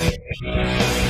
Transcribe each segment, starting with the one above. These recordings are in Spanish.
Yeah.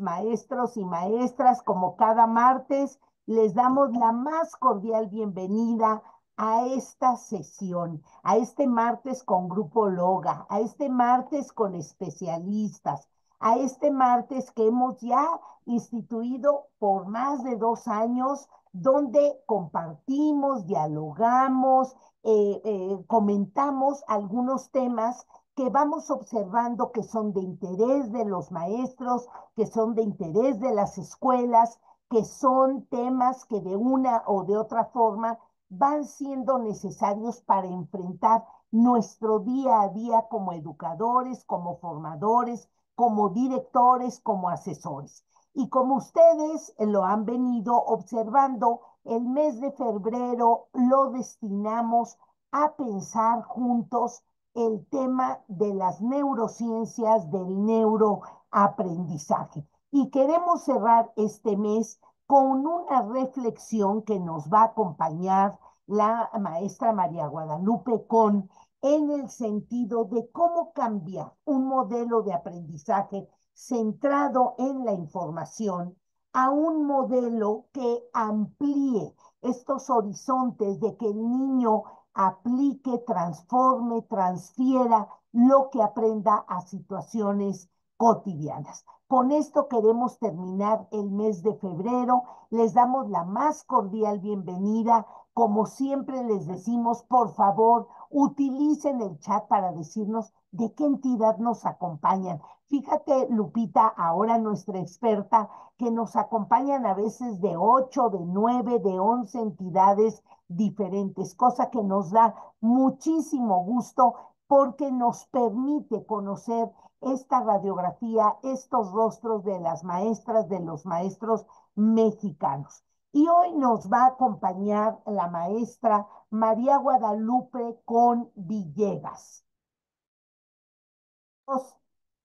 Maestros y maestras. Como cada martes, les damos la más cordial bienvenida a esta sesión, a este martes con Grupo Loga, a este martes con especialistas, a este martes que hemos ya instituido por más de dos años, donde compartimos, dialogamos, eh, eh, comentamos algunos temas que vamos observando que son de interés de los maestros, que son de interés de las escuelas, que son temas que de una o de otra forma van siendo necesarios para enfrentar nuestro día a día como educadores, como formadores, como directores, como asesores. Y como ustedes lo han venido observando, el mes de febrero lo destinamos a pensar juntos el tema de las neurociencias del neuroaprendizaje. Y queremos cerrar este mes con una reflexión que nos va a acompañar la maestra María Guadalupe con en el sentido de cómo cambiar un modelo de aprendizaje centrado en la información a un modelo que amplíe estos horizontes de que el niño aplique, transforme, transfiera lo que aprenda a situaciones cotidianas. Con esto queremos terminar el mes de febrero. Les damos la más cordial bienvenida. Como siempre les decimos, por favor, utilicen el chat para decirnos de qué entidad nos acompañan. Fíjate, Lupita, ahora nuestra experta, que nos acompañan a veces de ocho, de nueve, de once entidades diferentes, cosa que nos da muchísimo gusto porque nos permite conocer esta radiografía, estos rostros de las maestras, de los maestros mexicanos. Y hoy nos va a acompañar la maestra María Guadalupe con Villegas.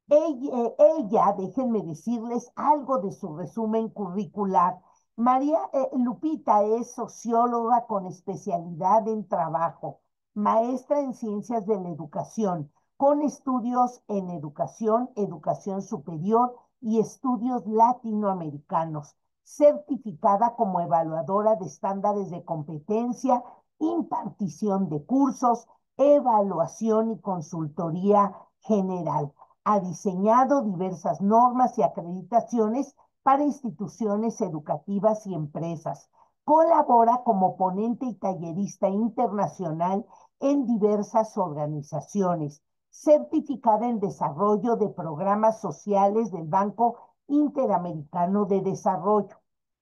Ella, déjenme decirles algo de su resumen curricular. María eh, Lupita es socióloga con especialidad en trabajo, maestra en ciencias de la educación, con estudios en educación, educación superior y estudios latinoamericanos, certificada como evaluadora de estándares de competencia, impartición de cursos, evaluación y consultoría general. Ha diseñado diversas normas y acreditaciones para instituciones educativas y empresas. Colabora como ponente y tallerista internacional en diversas organizaciones, certificada en desarrollo de programas sociales del Banco Interamericano de Desarrollo.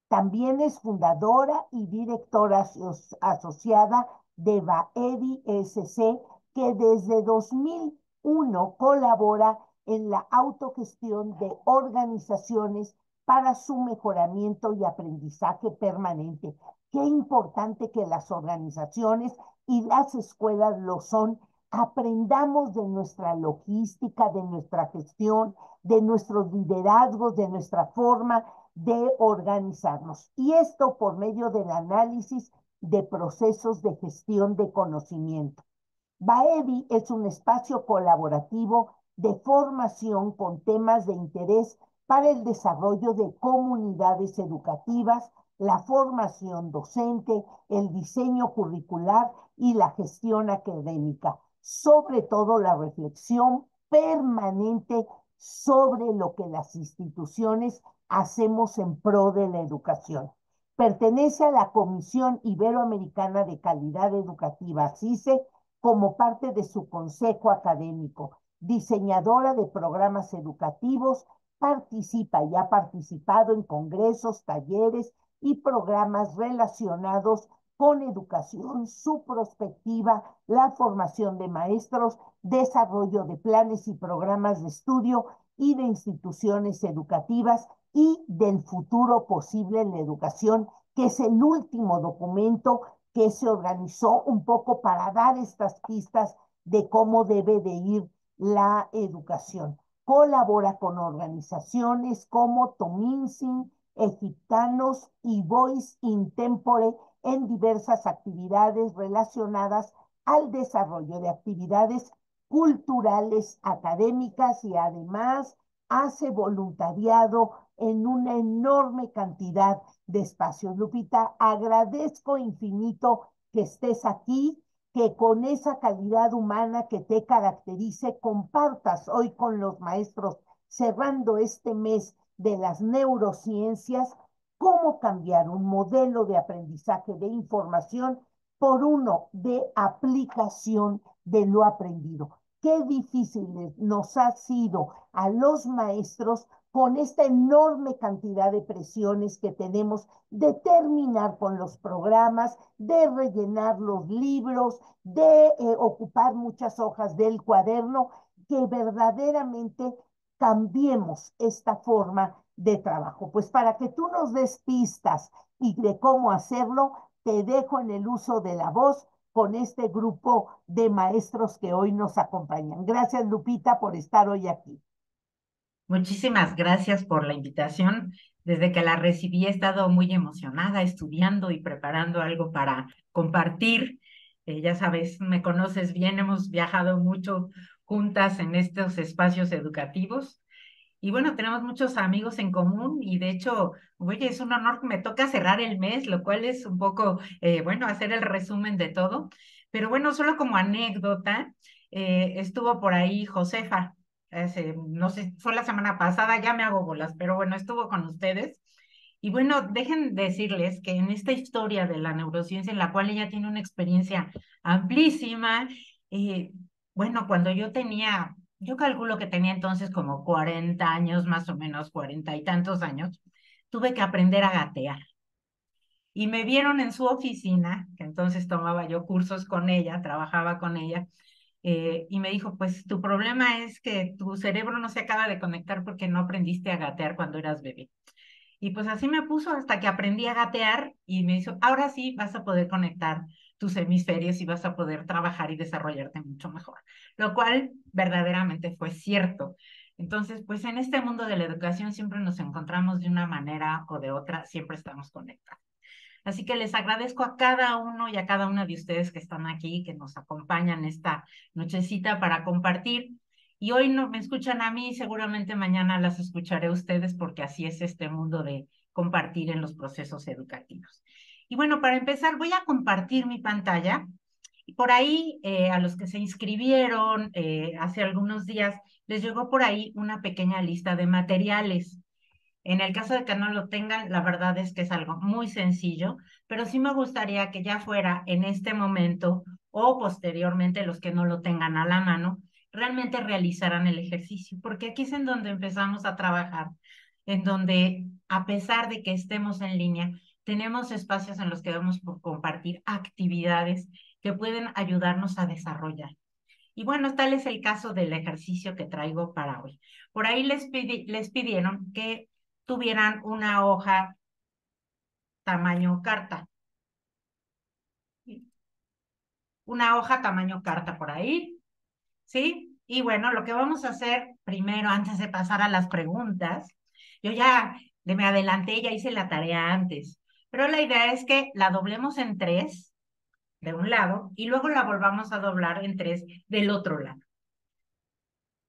También es fundadora y directora asociada de BAEDI SC, que desde 2000 uno colabora en la autogestión de organizaciones para su mejoramiento y aprendizaje permanente. Qué importante que las organizaciones y las escuelas lo son. Aprendamos de nuestra logística, de nuestra gestión, de nuestros liderazgos, de nuestra forma de organizarnos. Y esto por medio del análisis de procesos de gestión de conocimiento. BAEBI es un espacio colaborativo de formación con temas de interés para el desarrollo de comunidades educativas, la formación docente, el diseño curricular y la gestión académica, sobre todo la reflexión permanente sobre lo que las instituciones hacemos en pro de la educación. Pertenece a la Comisión Iberoamericana de Calidad Educativa, CICE, como parte de su consejo académico, diseñadora de programas educativos, participa y ha participado en congresos, talleres y programas relacionados con educación, su prospectiva, la formación de maestros, desarrollo de planes y programas de estudio y de instituciones educativas y del futuro posible en la educación, que es el último documento que se organizó un poco para dar estas pistas de cómo debe de ir la educación. Colabora con organizaciones como Tominsin, Egiptanos y Voice Intempore en diversas actividades relacionadas al desarrollo de actividades culturales, académicas y además hace voluntariado en una enorme cantidad de espacios. Lupita, agradezco infinito que estés aquí, que con esa calidad humana que te caracterice, compartas hoy con los maestros, cerrando este mes de las neurociencias, cómo cambiar un modelo de aprendizaje de información por uno de aplicación de lo aprendido. Qué difícil nos ha sido a los maestros con esta enorme cantidad de presiones que tenemos de terminar con los programas, de rellenar los libros, de eh, ocupar muchas hojas del cuaderno, que verdaderamente cambiemos esta forma de trabajo. Pues para que tú nos des pistas y de cómo hacerlo, te dejo en el uso de la voz con este grupo de maestros que hoy nos acompañan. Gracias, Lupita, por estar hoy aquí. Muchísimas gracias por la invitación. Desde que la recibí he estado muy emocionada estudiando y preparando algo para compartir. Eh, ya sabes, me conoces bien, hemos viajado mucho juntas en estos espacios educativos. Y bueno, tenemos muchos amigos en común y de hecho, oye, es un honor que me toca cerrar el mes, lo cual es un poco, eh, bueno, hacer el resumen de todo. Pero bueno, solo como anécdota, eh, estuvo por ahí Josefa, no sé, fue la semana pasada, ya me hago bolas, pero bueno, estuvo con ustedes. Y bueno, dejen decirles que en esta historia de la neurociencia, en la cual ella tiene una experiencia amplísima, eh, bueno, cuando yo tenía, yo calculo que tenía entonces como 40 años, más o menos 40 y tantos años, tuve que aprender a gatear. Y me vieron en su oficina, que entonces tomaba yo cursos con ella, trabajaba con ella, eh, y me dijo, pues tu problema es que tu cerebro no se acaba de conectar porque no aprendiste a gatear cuando eras bebé. Y pues así me puso hasta que aprendí a gatear y me dijo, ahora sí vas a poder conectar tus hemisferios y vas a poder trabajar y desarrollarte mucho mejor, lo cual verdaderamente fue cierto. Entonces, pues en este mundo de la educación siempre nos encontramos de una manera o de otra, siempre estamos conectados. Así que les agradezco a cada uno y a cada una de ustedes que están aquí, que nos acompañan esta nochecita para compartir. Y hoy no me escuchan a mí, seguramente mañana las escucharé a ustedes porque así es este mundo de compartir en los procesos educativos. Y bueno, para empezar, voy a compartir mi pantalla. Y por ahí, eh, a los que se inscribieron eh, hace algunos días, les llegó por ahí una pequeña lista de materiales. En el caso de que no lo tengan, la verdad es que es algo muy sencillo, pero sí me gustaría que ya fuera en este momento o posteriormente los que no lo tengan a la mano, realmente realizaran el ejercicio, porque aquí es en donde empezamos a trabajar, en donde a pesar de que estemos en línea, tenemos espacios en los que vamos a compartir actividades que pueden ayudarnos a desarrollar. Y bueno, tal es el caso del ejercicio que traigo para hoy. Por ahí les, les pidieron que tuvieran una hoja tamaño carta. Una hoja tamaño carta por ahí, ¿sí? Y bueno, lo que vamos a hacer primero, antes de pasar a las preguntas, yo ya me adelanté, ya hice la tarea antes, pero la idea es que la doblemos en tres de un lado y luego la volvamos a doblar en tres del otro lado.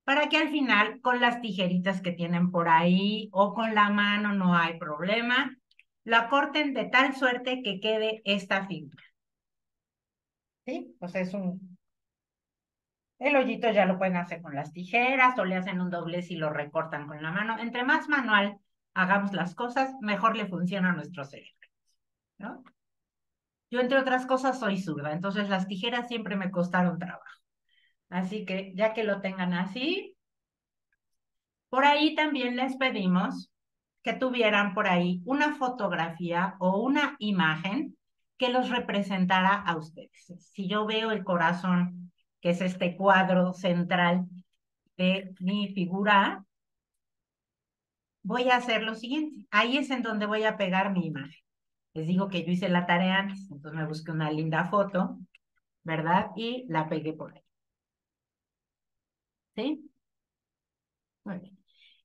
Para que al final con las tijeritas que tienen por ahí o con la mano no hay problema, la corten de tal suerte que quede esta figura. ¿Sí? Pues es un... El hoyito ya lo pueden hacer con las tijeras o le hacen un doblez y lo recortan con la mano. Entre más manual hagamos las cosas, mejor le funciona a nuestro cerebro. ¿no? Yo, entre otras cosas, soy zurda, entonces las tijeras siempre me costaron trabajo. Así que ya que lo tengan así, por ahí también les pedimos que tuvieran por ahí una fotografía o una imagen que los representara a ustedes. Si yo veo el corazón, que es este cuadro central de mi figura, voy a hacer lo siguiente. Ahí es en donde voy a pegar mi imagen. Les digo que yo hice la tarea antes, entonces me busqué una linda foto, ¿verdad? Y la pegué por ahí. ¿Sí? Muy bien.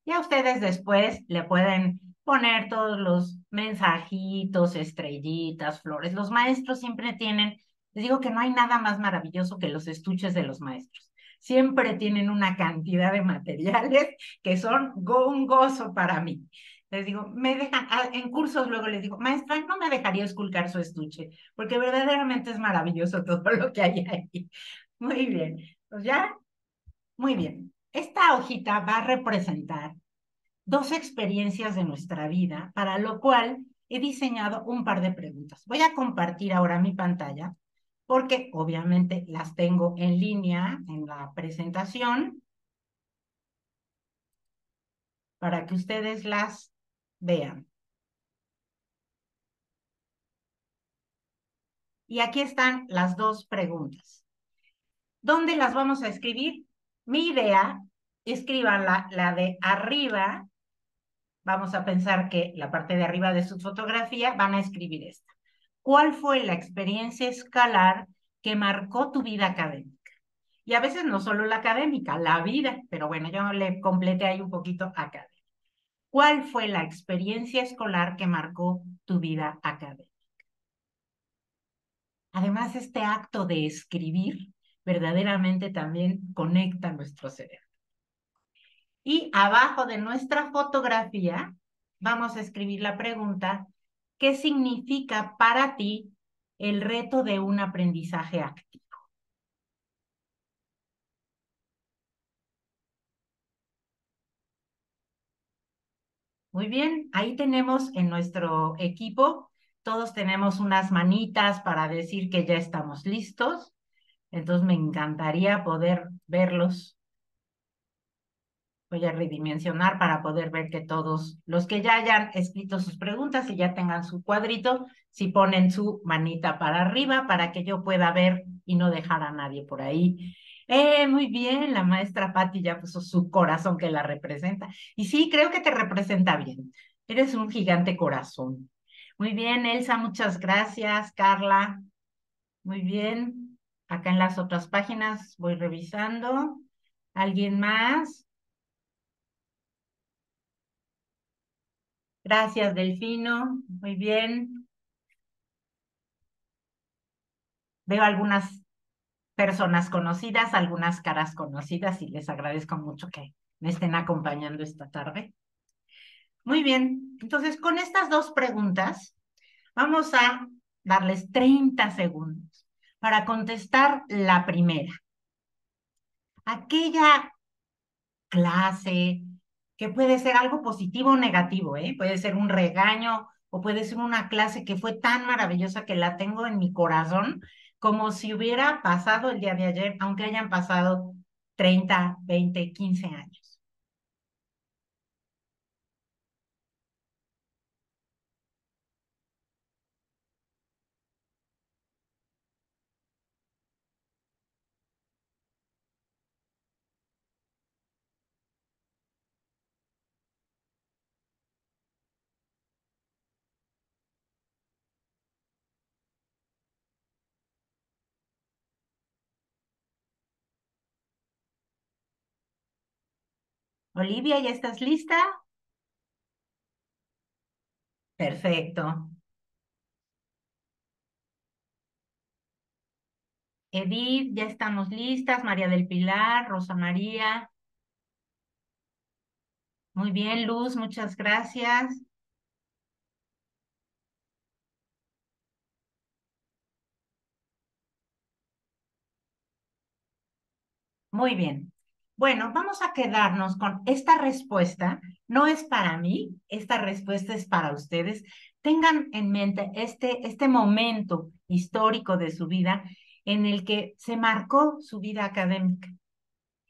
Y a ustedes después le pueden poner todos los mensajitos, estrellitas, flores. Los maestros siempre tienen, les digo que no hay nada más maravilloso que los estuches de los maestros. Siempre tienen una cantidad de materiales que son un gozo para mí. Les digo, me dejan, ah, en cursos luego les digo, maestra, no me dejaría esculcar su estuche, porque verdaderamente es maravilloso todo lo que hay ahí. Muy bien, pues ya, muy bien. Esta hojita va a representar dos experiencias de nuestra vida, para lo cual he diseñado un par de preguntas. Voy a compartir ahora mi pantalla, porque obviamente las tengo en línea en la presentación, para que ustedes las Vean. Y aquí están las dos preguntas. ¿Dónde las vamos a escribir? Mi idea, escríbanla la de arriba. Vamos a pensar que la parte de arriba de su fotografía van a escribir esta. ¿Cuál fue la experiencia escalar que marcó tu vida académica? Y a veces no solo la académica, la vida, pero bueno, yo le completé ahí un poquito académica. ¿Cuál fue la experiencia escolar que marcó tu vida académica? Además, este acto de escribir verdaderamente también conecta nuestro cerebro. Y abajo de nuestra fotografía vamos a escribir la pregunta, ¿qué significa para ti el reto de un aprendizaje activo? Muy bien, ahí tenemos en nuestro equipo, todos tenemos unas manitas para decir que ya estamos listos. Entonces me encantaría poder verlos. Voy a redimensionar para poder ver que todos los que ya hayan escrito sus preguntas y ya tengan su cuadrito, si ponen su manita para arriba para que yo pueda ver y no dejar a nadie por ahí eh, muy bien, la maestra Patti ya puso su corazón que la representa. Y sí, creo que te representa bien. Eres un gigante corazón. Muy bien, Elsa, muchas gracias. Carla, muy bien. Acá en las otras páginas voy revisando. ¿Alguien más? Gracias, Delfino. Muy bien. Veo algunas personas conocidas, algunas caras conocidas y les agradezco mucho que me estén acompañando esta tarde. Muy bien, entonces con estas dos preguntas vamos a darles 30 segundos para contestar la primera. Aquella clase que puede ser algo positivo o negativo, ¿eh? puede ser un regaño o puede ser una clase que fue tan maravillosa que la tengo en mi corazón como si hubiera pasado el día de ayer, aunque hayan pasado 30, 20, 15 años. Olivia, ¿ya estás lista? Perfecto. Edith, ya estamos listas. María del Pilar, Rosa María. Muy bien, Luz, muchas gracias. Muy bien. Bueno, vamos a quedarnos con esta respuesta. No es para mí, esta respuesta es para ustedes. Tengan en mente este, este momento histórico de su vida en el que se marcó su vida académica.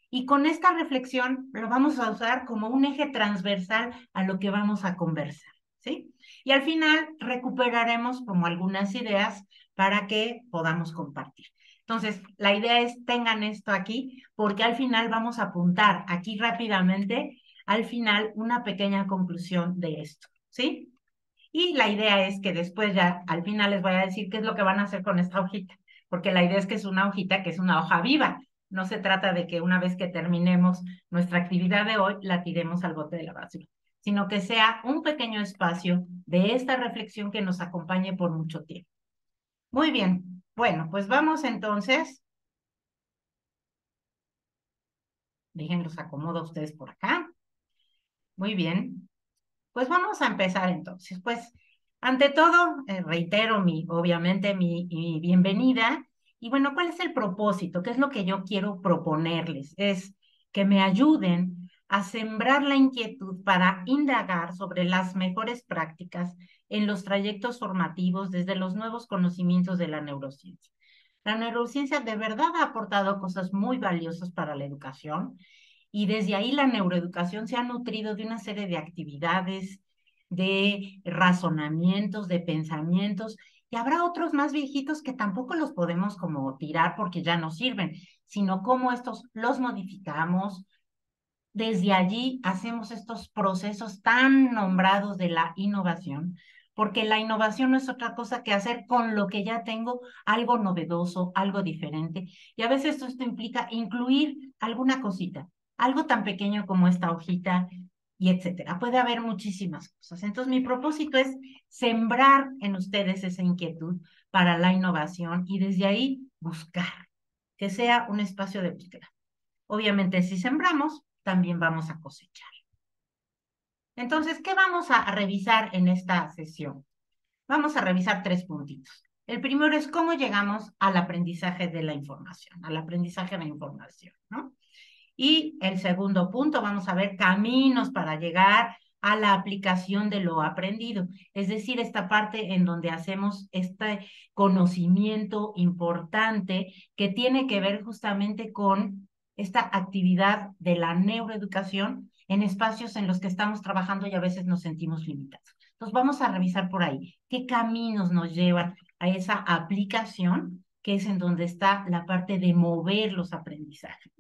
Y con esta reflexión lo vamos a usar como un eje transversal a lo que vamos a conversar, ¿sí? Y al final recuperaremos como algunas ideas para que podamos compartir. Entonces, la idea es tengan esto aquí porque al final vamos a apuntar aquí rápidamente, al final, una pequeña conclusión de esto, ¿sí? Y la idea es que después ya al final les voy a decir qué es lo que van a hacer con esta hojita, porque la idea es que es una hojita que es una hoja viva. No se trata de que una vez que terminemos nuestra actividad de hoy, la tiremos al bote de la basura, sino que sea un pequeño espacio de esta reflexión que nos acompañe por mucho tiempo. Muy bien, bueno, pues vamos entonces. Déjenlos acomodo a ustedes por acá. Muy bien. Pues vamos a empezar entonces. Pues ante todo, eh, reitero mi, obviamente, mi, mi bienvenida. Y bueno, ¿cuál es el propósito? ¿Qué es lo que yo quiero proponerles? Es que me ayuden a sembrar la inquietud para indagar sobre las mejores prácticas en los trayectos formativos desde los nuevos conocimientos de la neurociencia. La neurociencia de verdad ha aportado cosas muy valiosas para la educación y desde ahí la neuroeducación se ha nutrido de una serie de actividades, de razonamientos, de pensamientos y habrá otros más viejitos que tampoco los podemos como tirar porque ya no sirven, sino cómo estos los modificamos. Desde allí hacemos estos procesos tan nombrados de la innovación porque la innovación no es otra cosa que hacer con lo que ya tengo algo novedoso, algo diferente. Y a veces esto implica incluir alguna cosita, algo tan pequeño como esta hojita y etcétera. Puede haber muchísimas cosas. Entonces, mi propósito es sembrar en ustedes esa inquietud para la innovación y desde ahí buscar, que sea un espacio de búsqueda. Obviamente, si sembramos, también vamos a cosechar. Entonces, ¿qué vamos a revisar en esta sesión? Vamos a revisar tres puntitos. El primero es cómo llegamos al aprendizaje de la información, al aprendizaje de la información, ¿no? Y el segundo punto, vamos a ver caminos para llegar a la aplicación de lo aprendido, es decir, esta parte en donde hacemos este conocimiento importante que tiene que ver justamente con esta actividad de la neuroeducación en espacios en los que estamos trabajando y a veces nos sentimos limitados. Entonces vamos a revisar por ahí qué caminos nos llevan a esa aplicación que es en donde está la parte de mover los aprendizajes.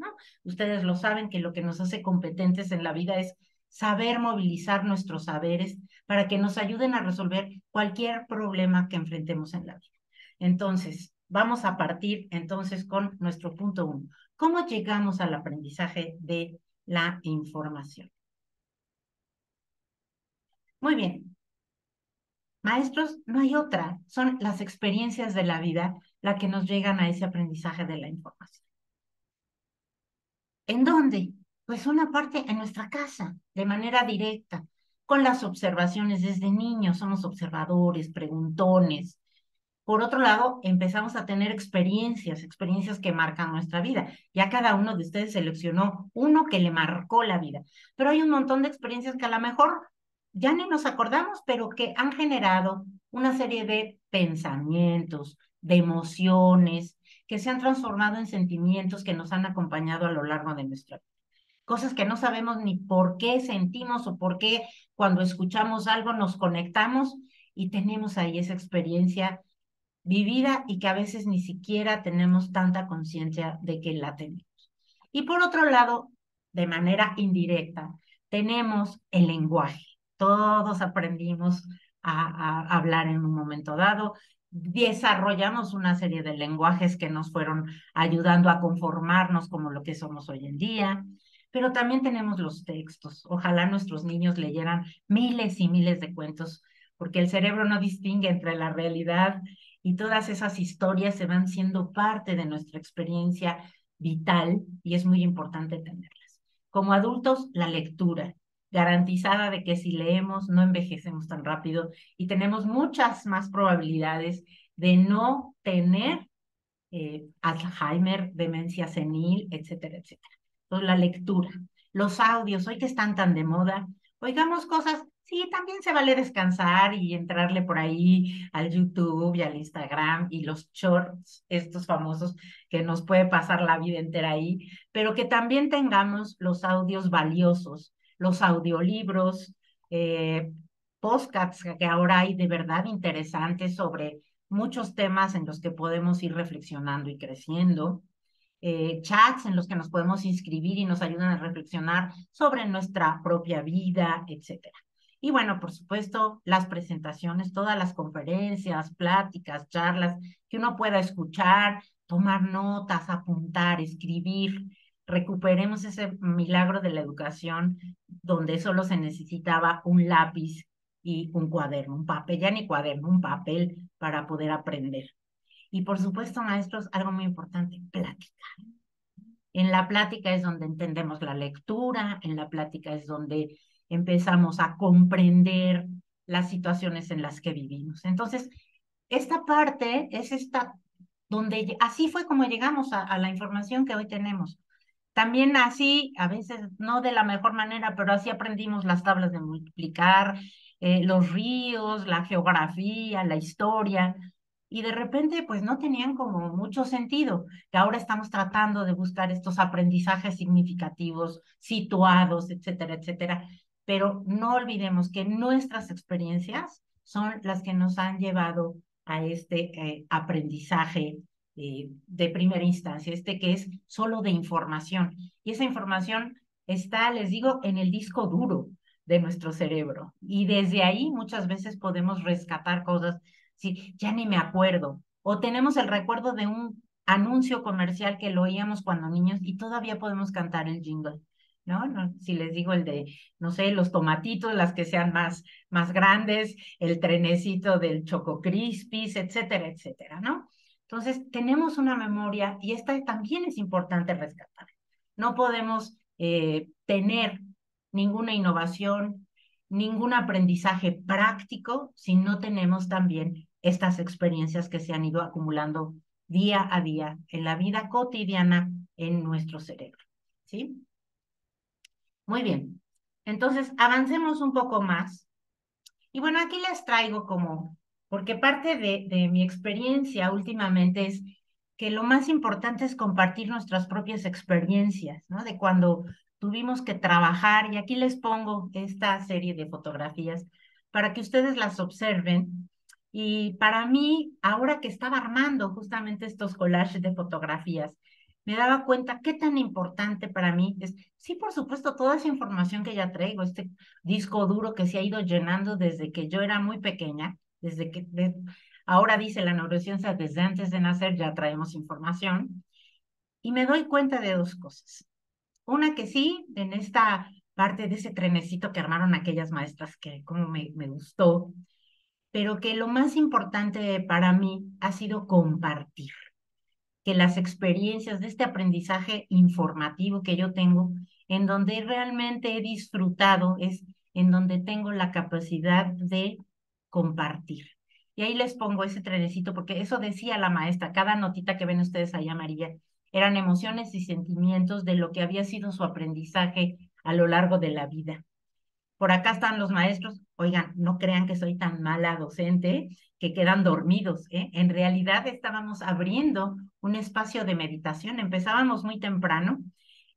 Ustedes lo saben que lo que nos hace competentes en la vida es saber movilizar nuestros saberes para que nos ayuden a resolver cualquier problema que enfrentemos en la vida. Entonces, vamos a partir entonces con nuestro punto uno. ¿Cómo llegamos al aprendizaje de la información. Muy bien. Maestros, no hay otra. Son las experiencias de la vida las que nos llegan a ese aprendizaje de la información. ¿En dónde? Pues una parte en nuestra casa, de manera directa, con las observaciones desde niños. Somos observadores, preguntones, por otro lado, empezamos a tener experiencias, experiencias que marcan nuestra vida. Ya cada uno de ustedes seleccionó uno que le marcó la vida, pero hay un montón de experiencias que a lo mejor ya ni nos acordamos, pero que han generado una serie de pensamientos, de emociones, que se han transformado en sentimientos que nos han acompañado a lo largo de nuestra vida. Cosas que no sabemos ni por qué sentimos o por qué cuando escuchamos algo nos conectamos y tenemos ahí esa experiencia vivida y que a veces ni siquiera tenemos tanta conciencia de que la tenemos. Y por otro lado, de manera indirecta, tenemos el lenguaje. Todos aprendimos a, a, hablar en un momento dado, desarrollamos una serie de lenguajes que nos fueron ayudando a conformarnos como lo que somos hoy en día, pero también tenemos los textos. Ojalá nuestros niños leyeran miles y miles de cuentos, porque el cerebro no distingue entre la realidad y todas esas historias se van siendo parte de nuestra experiencia vital y es muy importante tenerlas. Como adultos, la lectura, garantizada de que si leemos no envejecemos tan rápido y tenemos muchas más probabilidades de no tener eh, Alzheimer, demencia senil, etcétera, etcétera. Entonces, la lectura, los audios, hoy que están tan de moda, oigamos cosas, sí, también se vale descansar y entrarle por ahí al YouTube y al Instagram y los shorts, estos famosos que nos puede pasar la vida entera ahí, pero que también tengamos los audios valiosos, los audiolibros, eh, podcasts que ahora hay de verdad interesantes sobre muchos temas en los que podemos ir reflexionando y creciendo. Eh, chats en los que nos podemos inscribir y nos ayudan a reflexionar sobre nuestra propia vida, etcétera. Y bueno, por supuesto, las presentaciones, todas las conferencias, pláticas, charlas que uno pueda escuchar, tomar notas, apuntar, escribir. Recuperemos ese milagro de la educación donde solo se necesitaba un lápiz y un cuaderno, un papel, ya ni cuaderno, un papel para poder aprender. Y por supuesto, maestros, algo muy importante, plática. En la plática es donde entendemos la lectura, en la plática es donde empezamos a comprender las situaciones en las que vivimos. Entonces, esta parte es esta donde así fue como llegamos a, a la información que hoy tenemos. También así, a veces no de la mejor manera, pero así aprendimos las tablas de multiplicar, eh, los ríos, la geografía, la historia, y de repente pues no tenían como mucho sentido, que ahora estamos tratando de buscar estos aprendizajes significativos, situados, etcétera, etcétera, pero no olvidemos que nuestras experiencias son las que nos han llevado a este eh, aprendizaje eh, de primera instancia, este que es solo de información. Y esa información está, les digo, en el disco duro de nuestro cerebro. Y desde ahí muchas veces podemos rescatar cosas, si ya ni me acuerdo, o tenemos el recuerdo de un anuncio comercial que lo oíamos cuando niños y todavía podemos cantar el jingle. ¿No? ¿no? Si les digo el de, no sé, los tomatitos, las que sean más, más grandes, el trenecito del Choco Crispis, etcétera, etcétera, ¿no? Entonces, tenemos una memoria y esta también es importante rescatar. No podemos eh, tener ninguna innovación, ningún aprendizaje práctico si no tenemos también estas experiencias que se han ido acumulando día a día en la vida cotidiana en nuestro cerebro. ¿Sí? Muy bien. Entonces, avancemos un poco más. Y bueno, aquí les traigo como, porque parte de, mi experiencia últimamente es que lo más importante es compartir nuestras propias experiencias, ¿no? De cuando tuvimos que trabajar y aquí les pongo esta serie de fotografías para que ustedes las observen. Y para mí, ahora que estaba armando justamente estos collages de fotografías, me daba cuenta qué tan importante para mí es, sí, por supuesto, toda esa información que ya traigo, este disco duro que se ha ido llenando desde que yo era muy pequeña, desde que, ahora dice la neurociencia, desde antes de nacer ya traemos información, y me doy cuenta de dos cosas. Una que sí, en esta parte de ese trenecito que armaron aquellas maestras que como me, me gustó, pero que lo más importante para mí ha sido compartir, que las experiencias de este aprendizaje informativo que yo tengo, en donde realmente he disfrutado, es en donde tengo la capacidad de compartir. Y ahí les pongo ese trenecito, porque eso decía la maestra, cada notita que ven ustedes ahí amarilla, eran emociones y sentimientos de lo que había sido su aprendizaje a lo largo de la vida. Por acá están los maestros, oigan, no crean que soy tan mala docente que quedan dormidos, ¿eh? En realidad estábamos abriendo un espacio de meditación, empezábamos muy temprano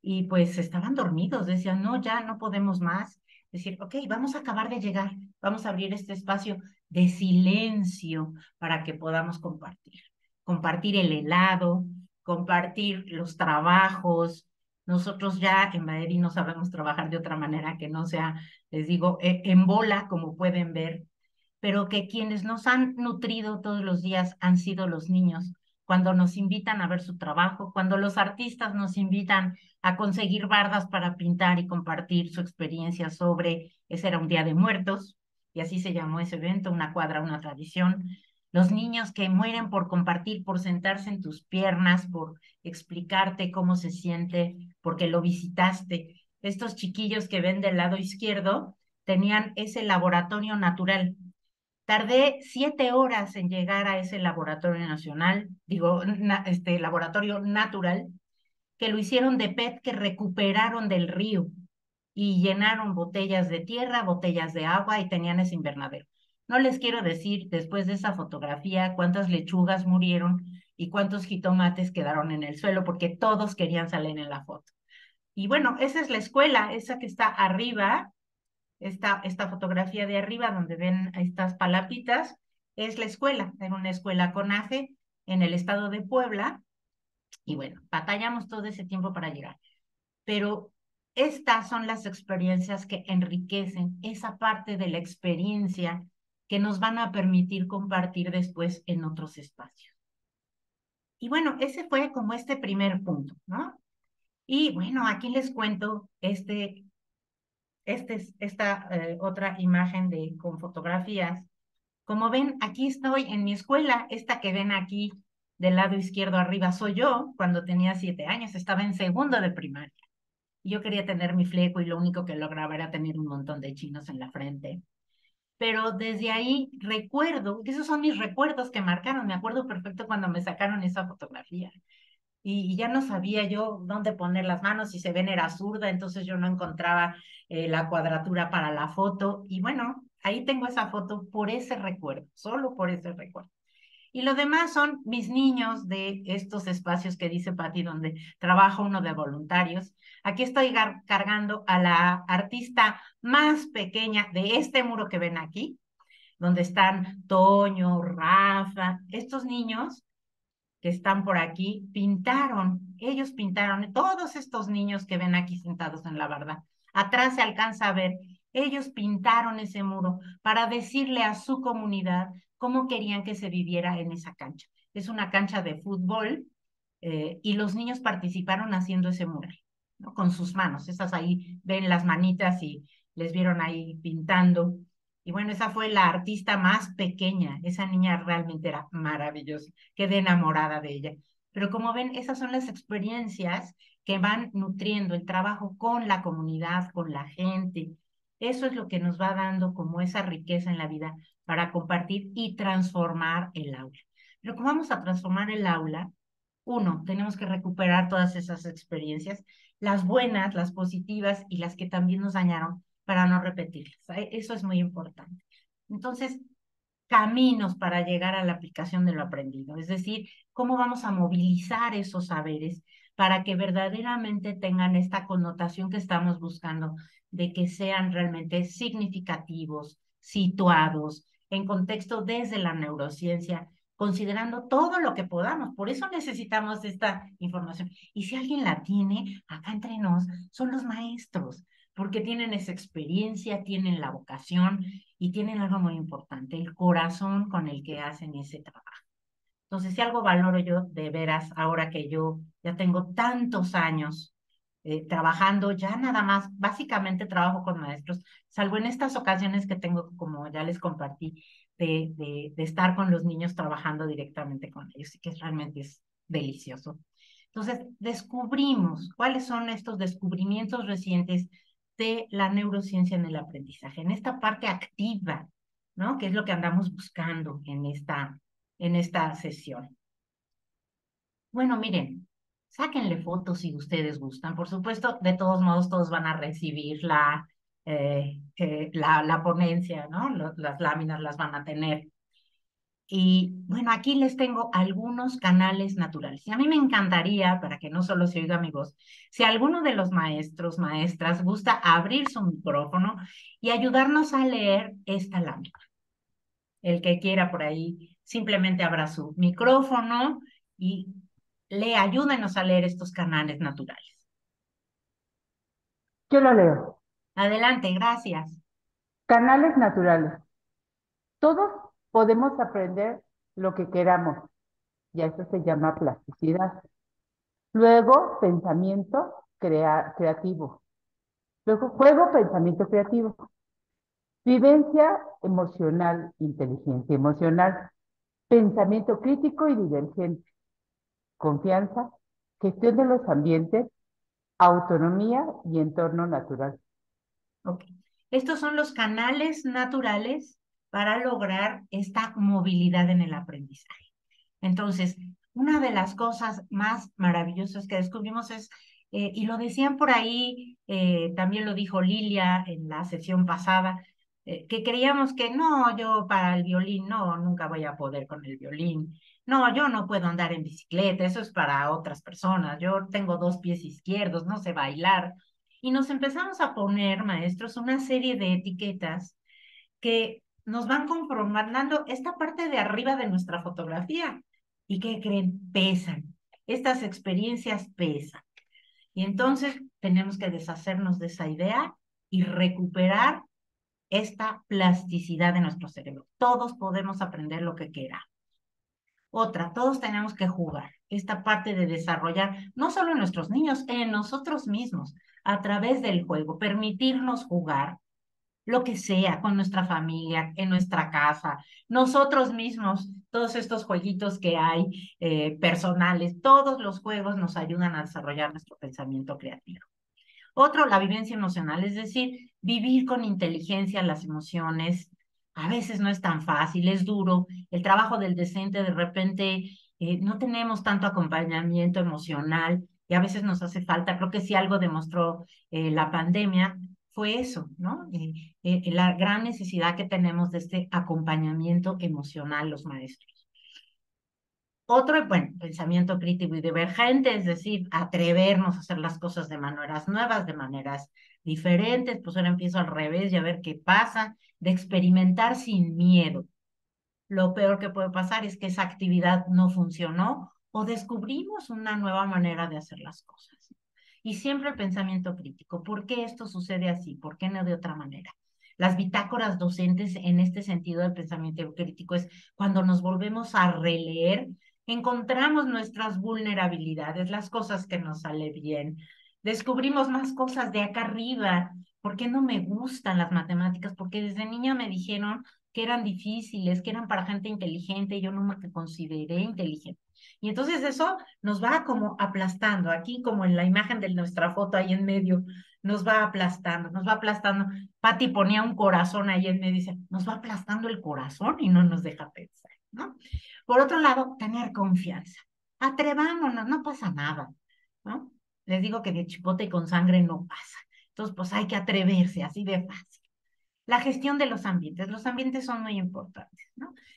y pues estaban dormidos, decían, no, ya no podemos más. Decir, ok, vamos a acabar de llegar, vamos a abrir este espacio de silencio para que podamos compartir. Compartir el helado, compartir los trabajos. Nosotros ya en Madrid no sabemos trabajar de otra manera que no sea, les digo, e, en bola, como pueden ver, pero que quienes nos han nutrido todos los días han sido los niños, cuando nos invitan a ver su trabajo, cuando los artistas nos invitan a conseguir bardas para pintar y compartir su experiencia sobre, ese era un día de muertos, y así se llamó ese evento, una cuadra, una tradición. Los niños que mueren por compartir, por sentarse en tus piernas, por explicarte cómo se siente, porque lo visitaste. Estos chiquillos que ven del lado izquierdo tenían ese laboratorio natural. Tardé siete horas en llegar a ese laboratorio nacional, digo, este laboratorio natural, que lo hicieron de PET que recuperaron del río y llenaron botellas de tierra, botellas de agua y tenían ese invernadero. No les quiero decir después de esa fotografía cuántas lechugas murieron y cuántos jitomates quedaron en el suelo porque todos querían salir en la foto. Y bueno, esa es la escuela, esa que está arriba, esta, esta fotografía de arriba donde ven estas palapitas, es la escuela, era una escuela con AFE en el estado de Puebla. Y bueno, batallamos todo ese tiempo para llegar. Pero estas son las experiencias que enriquecen esa parte de la experiencia que nos van a permitir compartir después en otros espacios. Y bueno, ese fue como este primer punto, ¿no? Y bueno, aquí les cuento este, este, esta eh, otra imagen de, con fotografías. Como ven, aquí estoy en mi escuela, esta que ven aquí del lado izquierdo arriba soy yo, cuando tenía siete años, estaba en segundo de primaria. Yo quería tener mi fleco y lo único que lograba era tener un montón de chinos en la frente. Pero desde ahí recuerdo, esos son mis recuerdos que marcaron, me acuerdo perfecto cuando me sacaron esa fotografía. Y, ya no sabía yo dónde poner las manos, si se ven era zurda, entonces yo no encontraba eh, la cuadratura para la foto. Y bueno, ahí tengo esa foto por ese recuerdo, solo por ese recuerdo. Y lo demás son mis niños de estos espacios que dice Patti, donde trabaja uno de voluntarios. Aquí estoy cargando a la artista más pequeña de este muro que ven aquí, donde están Toño, Rafa, estos niños que están por aquí, pintaron, ellos pintaron, todos estos niños que ven aquí sentados en la barda. Atrás se alcanza a ver, ellos pintaron ese muro para decirle a su comunidad cómo querían que se viviera en esa cancha. Es una cancha de fútbol eh, y los niños participaron haciendo ese mural, ¿no? con sus manos. Esas ahí ven las manitas y les vieron ahí pintando. Y bueno, esa fue la artista más pequeña. Esa niña realmente era maravillosa. Quedé enamorada de ella. Pero como ven, esas son las experiencias que van nutriendo el trabajo con la comunidad, con la gente. Eso es lo que nos va dando como esa riqueza en la vida para compartir y transformar el aula. Pero ¿cómo vamos a transformar el aula? Uno, tenemos que recuperar todas esas experiencias, las buenas, las positivas y las que también nos dañaron para no repetirlas. E, eso es muy importante. Entonces, caminos para llegar a la aplicación de lo aprendido, es decir, cómo vamos a movilizar esos saberes para que verdaderamente tengan esta connotación que estamos buscando de que sean realmente significativos, situados, en contexto desde la neurociencia, considerando todo lo que podamos. Por eso necesitamos esta información. Y si alguien la tiene, acá entre nos, son los maestros, porque tienen esa experiencia, tienen la vocación y tienen algo muy importante, el corazón con el que hacen ese trabajo. Entonces, si algo valoro yo de veras, ahora que yo ya tengo tantos años eh, trabajando, ya nada más, básicamente trabajo con maestros, salvo en estas ocasiones que tengo, como ya les compartí, de, de, de estar con los niños trabajando directamente con ellos, y que realmente es delicioso. Entonces, descubrimos cuáles son estos descubrimientos recientes de la neurociencia en el aprendizaje, en esta parte activa, ¿no? Que es lo que andamos buscando en esta, en esta sesión. Bueno, miren, sáquenle fotos si ustedes gustan. Por supuesto, de todos modos, todos van a recibir la, eh, eh, la, ponencia, ¿no? las láminas las van a tener. Y bueno, aquí les tengo algunos canales naturales. Y a mí me encantaría, para que no solo se oiga mi voz, si alguno de los maestros, maestras gusta abrir su micrófono y ayudarnos a leer esta lámina. El que quiera por ahí, simplemente abra su micrófono y le ayúdenos a leer estos canales naturales. Yo lo leo. Adelante, gracias. Canales naturales. Todos podemos aprender lo que queramos, y eso se llama plasticidad. Luego, pensamiento creativo. Luego, juego, pensamiento creativo. Vivencia emocional, inteligencia emocional. Pensamiento crítico y divergente. Confianza, gestión de los ambientes, autonomía y entorno natural. Ok. Estos son los canales naturales para lograr esta movilidad en el aprendizaje. Entonces, una de las cosas más maravillosas que descubrimos es, eh, y lo decían por ahí, eh, también lo dijo Lilia en la sesión pasada, eh, que creíamos que no, yo para el violín, no, nunca voy a poder con el violín. No, yo no puedo andar en bicicleta, eso es para otras personas. Yo tengo dos pies izquierdos, no sé bailar. Y nos empezamos a poner, maestros, una serie de etiquetas que nos van conformando esta parte de arriba de nuestra fotografía. ¿Y qué creen? Pesan. Estas experiencias pesan. Y entonces tenemos que deshacernos de esa idea y recuperar esta plasticidad de nuestro cerebro. Todos podemos aprender lo que queramos. Otra, todos tenemos que jugar. Esta parte de desarrollar, no solo en nuestros niños, en nosotros mismos, a través del juego, permitirnos jugar lo que sea con nuestra familia, en nuestra casa, nosotros mismos, todos estos jueguitos que hay eh, personales, todos los juegos nos ayudan a desarrollar nuestro pensamiento creativo. Otro, la vivencia emocional, es decir, vivir con inteligencia las emociones. A veces no es tan fácil, es duro. El trabajo del decente, de repente, eh, no tenemos tanto acompañamiento emocional y a veces nos hace falta. Creo que si algo demostró eh, la pandemia fue eso, ¿no? Eh, la gran necesidad que tenemos de este acompañamiento emocional los maestros. Otro, bueno, pensamiento crítico y divergente, es decir, atrevernos a hacer las cosas de maneras nuevas, de maneras diferentes, pues ahora empiezo al revés y a ver qué pasa, de experimentar sin miedo. Lo peor que puede pasar es que esa actividad no funcionó o descubrimos una nueva manera de hacer las cosas. Y siempre el pensamiento crítico, ¿por qué esto sucede así? ¿Por qué no de otra manera? Las bitácoras docentes en este sentido del pensamiento crítico es cuando nos volvemos a releer encontramos nuestras vulnerabilidades, las cosas que nos sale bien, descubrimos más cosas de acá arriba. ¿Por qué no me gustan las matemáticas? Porque desde niña me dijeron que eran difíciles, que eran para gente inteligente, yo no me consideré inteligente. Y entonces eso nos va como aplastando, aquí como en la imagen de nuestra foto ahí en medio, nos va aplastando, nos va aplastando. Patti ponía un corazón ahí en medio y dice, nos va aplastando el corazón y no nos deja pensar, ¿no? Por otro lado, tener confianza. Atrevámonos, no pasa nada, ¿no? Les digo que de chipote con sangre no pasa. Entonces, pues hay que atreverse, así de fácil. La gestión de los ambientes. Los ambientes son muy importantes.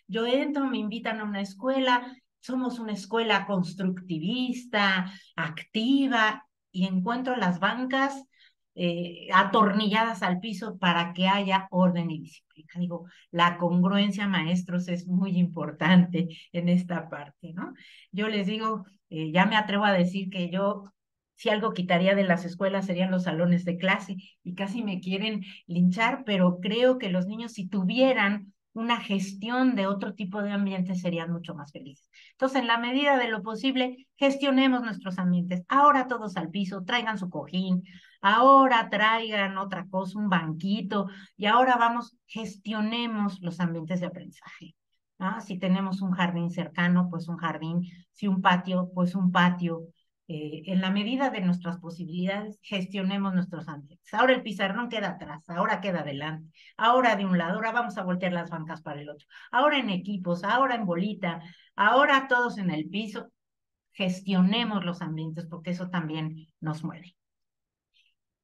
Yo entro, me invitan a una escuela, somos una escuela constructivista, activa, y encuentro las bancas eh, atornilladas al piso para que haya orden y disciplina. Digo, la congruencia, maestros, es muy importante en esta parte, ¿no? Yo les digo, eh, ya me atrevo a decir que yo, si algo quitaría de las escuelas serían los salones de clase y casi me quieren linchar, pero creo que los niños si tuvieran una gestión de otro tipo de ambientes serían mucho más felices. Entonces, en la medida de lo posible, gestionemos nuestros ambientes. Ahora todos al piso, traigan su cojín, ahora traigan otra cosa, un banquito, y ahora vamos, gestionemos los ambientes de aprendizaje. Si tenemos un jardín cercano, pues un jardín, si un patio, pues un patio. Eh, en la medida de nuestras posibilidades, gestionemos nuestros ambientes. Ahora el pizarrón queda atrás, ahora queda adelante, ahora de un lado, ahora vamos a voltear las bancas para el otro, ahora en equipos, ahora en bolita, ahora todos en el piso. Gestionemos los ambientes porque eso también nos mueve.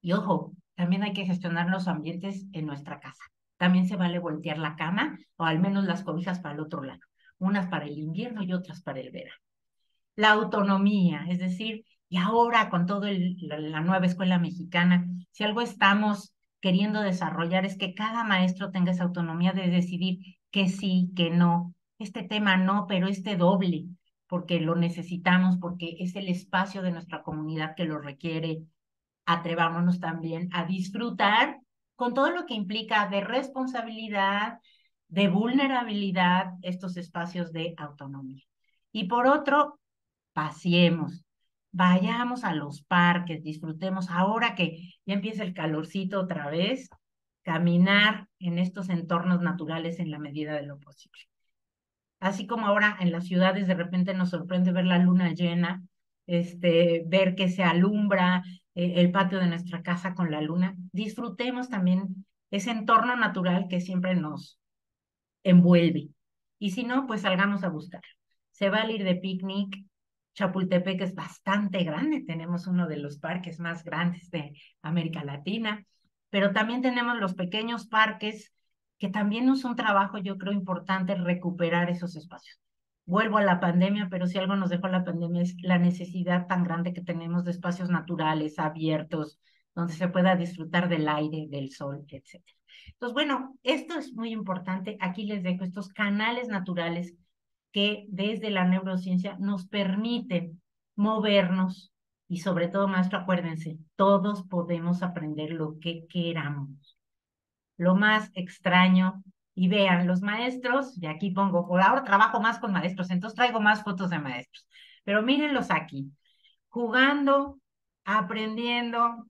Y ojo, también hay que gestionar los ambientes en nuestra casa. También se vale voltear la cama o al menos las cobijas para el otro lado, unas para el invierno y otras para el verano. La autonomía, es decir, y ahora con toda la nueva escuela mexicana, si algo estamos queriendo desarrollar es que cada maestro tenga esa autonomía de decidir que sí, que no, este tema no, pero este doble, porque lo necesitamos, porque es el espacio de nuestra comunidad que lo requiere, atrevámonos también a disfrutar con todo lo que implica de responsabilidad, de vulnerabilidad, estos espacios de autonomía. Y por otro, paseemos, vayamos a los parques, disfrutemos ahora que ya empieza el calorcito otra vez, caminar en estos entornos naturales en la medida de lo posible. Así como ahora en las ciudades de repente nos sorprende ver la luna llena, este, ver que se alumbra eh, el patio de nuestra casa con la luna, disfrutemos también ese entorno natural que siempre nos envuelve. Y si no, pues salgamos a buscar. Se va a ir de picnic. Chapultepec es bastante grande, tenemos uno de los parques más grandes de América Latina, pero también tenemos los pequeños parques que también es un trabajo, yo creo, importante recuperar esos espacios. Vuelvo a la pandemia, pero si algo nos dejó la pandemia es la necesidad tan grande que tenemos de espacios naturales, abiertos, donde se pueda disfrutar del aire, del sol, etc. Entonces, bueno, esto es muy importante. Aquí les dejo estos canales naturales que desde la neurociencia nos permiten movernos y sobre todo, maestro, acuérdense, todos podemos aprender lo que queramos. Lo más extraño, y vean, los maestros, y aquí pongo, ahora trabajo más con maestros, entonces traigo más fotos de maestros, pero mírenlos aquí, jugando, aprendiendo,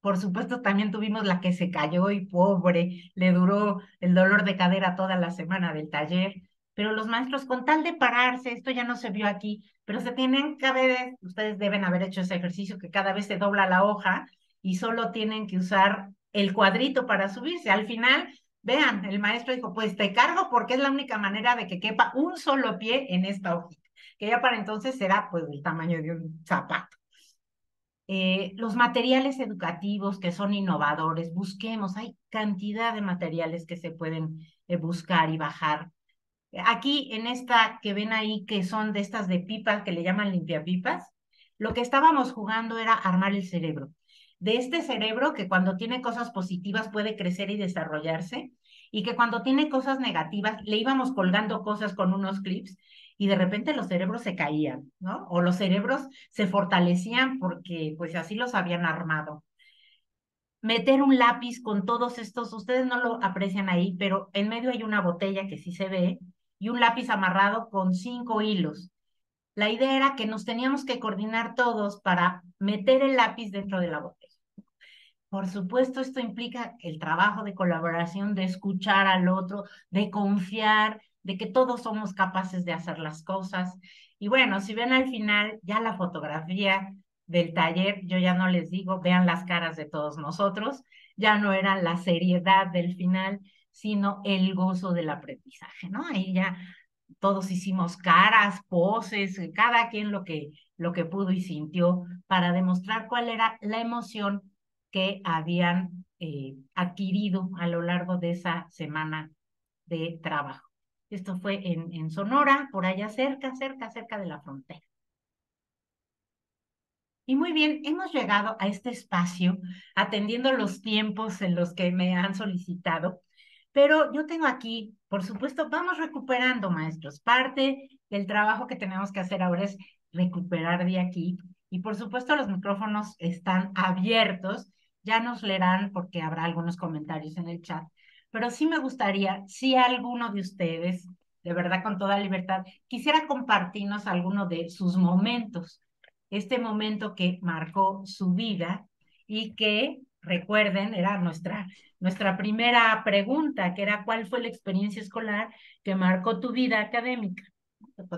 por supuesto, también tuvimos la que se cayó y pobre, le duró el dolor de cadera toda la semana del taller. Pero los maestros, con tal de pararse, esto ya no se vio aquí, pero se tienen que ver, ustedes deben haber hecho ese ejercicio que cada vez se dobla la hoja y solo tienen que usar el cuadrito para subirse. Al final, vean, el maestro dijo, pues te cargo porque es la única manera de que quepa un solo pie en esta hojita, que ya para entonces será pues el tamaño de un zapato. Eh, los materiales educativos que son innovadores, busquemos, hay cantidad de materiales que se pueden eh, buscar y bajar. Aquí en esta que ven ahí, que son de estas de pipas, que le llaman limpiapipas, lo que estábamos jugando era armar el cerebro. De este cerebro que cuando tiene cosas positivas puede crecer y desarrollarse, y que cuando tiene cosas negativas le íbamos colgando cosas con unos clips y de repente los cerebros se caían, ¿no? O los cerebros se fortalecían porque pues así los habían armado. Meter un lápiz con todos estos, ustedes no lo aprecian ahí, pero en medio hay una botella que sí se ve y un lápiz amarrado con cinco hilos. La idea era que nos teníamos que coordinar todos para meter el lápiz dentro de la botella. Por supuesto, esto implica el trabajo de colaboración, de escuchar al otro, de confiar, de que todos somos capaces de hacer las cosas. Y bueno, si ven al final ya la fotografía del taller, yo ya no les digo, vean las caras de todos nosotros, ya no era la seriedad del final, sino el gozo del aprendizaje, ¿no? Ahí ya todos hicimos caras, poses, cada quien lo que, lo que pudo y sintió para demostrar cuál era la emoción que habían eh, adquirido a lo largo de esa semana de trabajo. Esto fue en, en Sonora, por allá cerca, cerca, cerca de la frontera. Y muy bien, hemos llegado a este espacio atendiendo los tiempos en los que me han solicitado, pero yo tengo aquí, por supuesto, vamos recuperando, maestros. Parte del trabajo que tenemos que hacer ahora es recuperar de aquí. Y por supuesto, los micrófonos están abiertos. Ya nos leerán porque habrá algunos comentarios en el chat pero sí me gustaría, si alguno de ustedes, de verdad con toda libertad, quisiera compartirnos alguno de sus momentos, este momento que marcó su vida y que, recuerden, era nuestra, nuestra primera pregunta, que era cuál fue la experiencia escolar que marcó tu vida académica.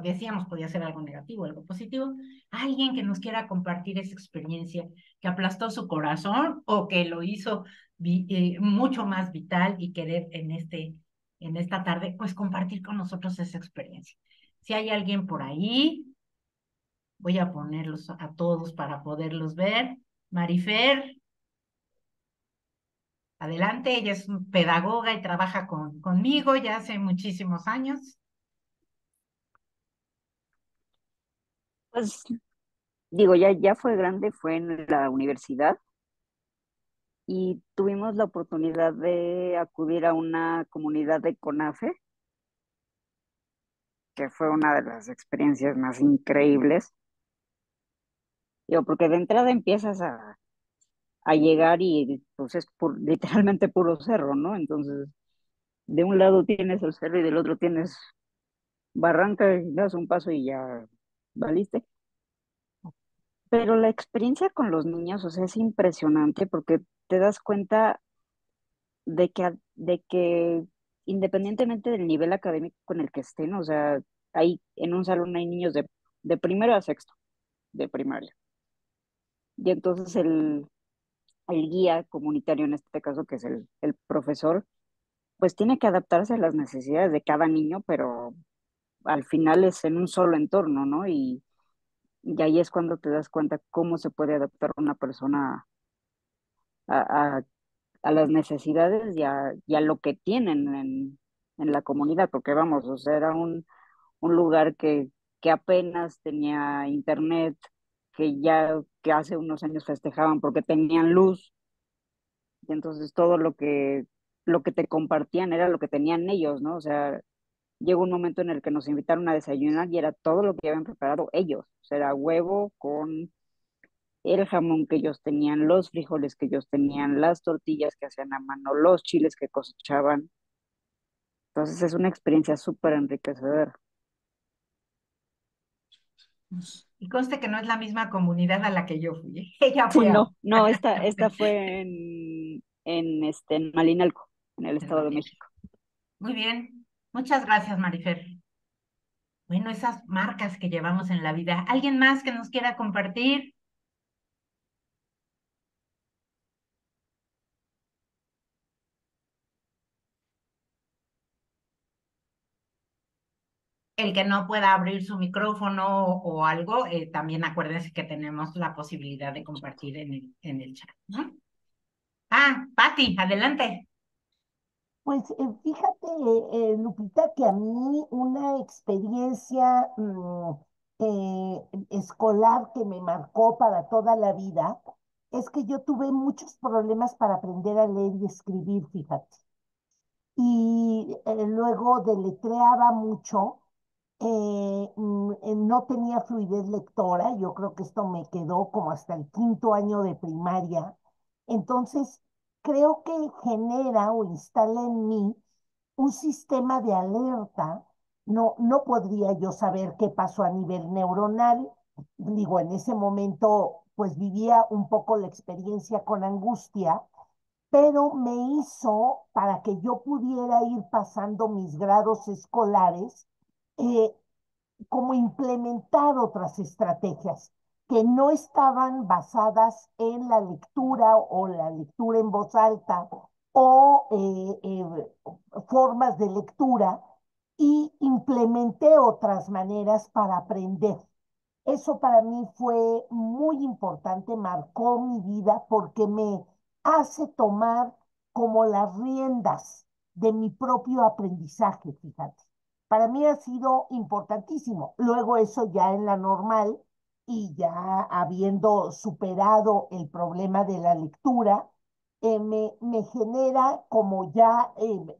Decíamos, podía ser algo negativo, algo positivo. Alguien que nos quiera compartir esa experiencia que aplastó su corazón o que lo hizo eh, mucho más vital y querer en, este, en esta tarde, pues compartir con nosotros esa experiencia. Si hay alguien por ahí, voy a ponerlos a todos para poderlos ver. Marifer, adelante, ella es pedagoga y trabaja con, conmigo ya hace muchísimos años. Pues digo, ya, ya fue grande, fue en la universidad y tuvimos la oportunidad de acudir a una comunidad de CONAFE, que fue una de las experiencias más increíbles. Digo, porque de entrada empiezas a, a llegar y pues es literalmente puro cerro, ¿no? Entonces, de un lado tienes el cerro y del otro tienes barranca, das un paso y ya valiste. Pero la experiencia con los niños, o sea, es impresionante porque te das cuenta de que, de que independientemente del nivel académico en el que estén, o sea, hay en un salón hay niños de, de primero a sexto de primaria. Y entonces el, el guía comunitario, en este caso, que es el, el profesor, pues tiene que adaptarse a las necesidades de cada niño, pero al final es en un solo entorno, ¿no? Y, y ahí es cuando te das cuenta cómo se puede adaptar una persona a, a, a las necesidades y a, lo que tienen en, en, la comunidad, porque vamos, o sea, era un, un lugar que, que apenas tenía internet, que ya que hace unos años festejaban porque tenían luz, y entonces todo lo que, lo que te compartían era lo que tenían ellos, ¿no? O sea, llegó un momento en el que nos invitaron a desayunar y era todo lo que habían preparado ellos, o era huevo con el jamón que ellos tenían, los frijoles que ellos tenían, las tortillas que hacían a mano, los chiles que cosechaban. Entonces es una experiencia súper enriquecedora. Y conste que no es la misma comunidad a la que yo fui. ¿eh? Ella fue sí, a... no, no, esta, esta fue en, en, este, en Malinalco, en el Estado de México. Muy bien, muchas gracias, Marifer. Bueno, esas marcas que llevamos en la vida. ¿Alguien más que nos quiera compartir? El que no pueda abrir su micrófono o, o algo, eh, también acuérdense que tenemos la posibilidad de compartir en el, en el chat. ¿no? Ah, Patti, adelante. Pues eh, fíjate, eh, Lupita, que a mí una experiencia mmm, escolar que me marcó para toda la vida es que yo tuve muchos problemas para aprender a leer y escribir, fíjate. Y luego deletreaba mucho eh, no tenía fluidez lectora, yo creo que esto me quedó como hasta el quinto año de primaria, entonces creo que genera o instala en mí un sistema de alerta, no, no podría yo saber qué pasó a nivel neuronal, digo, en ese momento pues vivía un poco la experiencia con angustia, pero me hizo para que yo pudiera ir pasando mis grados escolares, eh, como implementar otras estrategias que no estaban basadas en la lectura o la lectura en voz alta o eh, eh, formas de lectura y implementé otras maneras para aprender. Eso para mí fue muy importante, marcó mi vida porque me hace tomar como las riendas de mi propio aprendizaje, fíjate para mí ha sido importantísimo. Luego eso ya en la normal y ya habiendo superado el problema de la lectura, eh, me, me, genera como ya eh,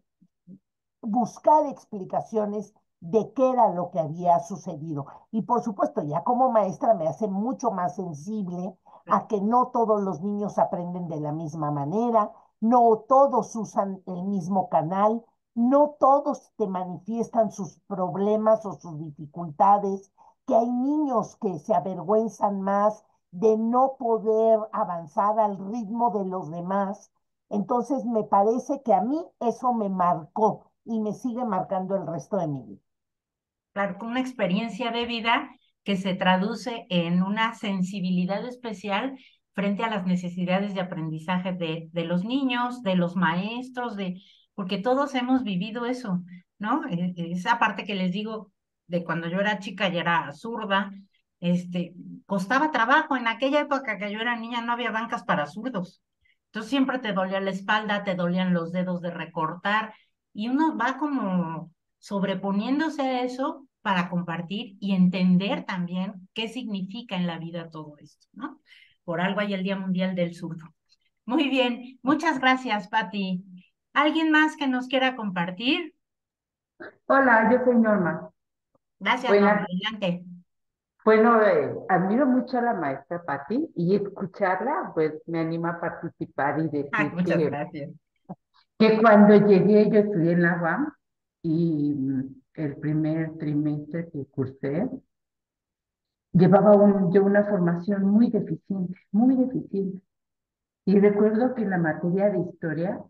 buscar explicaciones de qué era lo que había sucedido. Y por supuesto, ya como maestra me hace mucho más sensible a que no todos los niños aprenden de la misma manera, no todos usan el mismo canal, no todos te manifiestan sus problemas o sus dificultades, que hay niños que se avergüenzan más de no poder avanzar al ritmo de los demás. Entonces me parece que a mí eso me marcó y me sigue marcando el resto de mi vida. Claro, con una experiencia de vida que se traduce en una sensibilidad especial frente a las necesidades de aprendizaje de, de los niños, de los maestros, de, porque todos hemos vivido eso, ¿no? E, esa parte que les digo de cuando yo era chica y era zurda, este, costaba trabajo. En aquella época que yo era niña no había bancas para zurdos. Entonces siempre te dolía la espalda, te dolían los dedos de recortar y uno va como sobreponiéndose a eso para compartir y entender también qué significa en la vida todo esto, ¿no? Por algo hay el Día Mundial del Zurdo. Muy bien, muchas gracias, Patti. ¿Alguien más que nos quiera compartir? Hola, yo soy Norma. Gracias, Norma. Adelante. Bueno, eh, admiro mucho a la maestra Patti y escucharla, pues me anima a participar y decir Ay, muchas que, gracias. que cuando llegué yo estudié en la UAM y el primer trimestre que cursé, llevaba un, yo una formación muy deficiente, muy deficiente. Y recuerdo que en la materia de historia,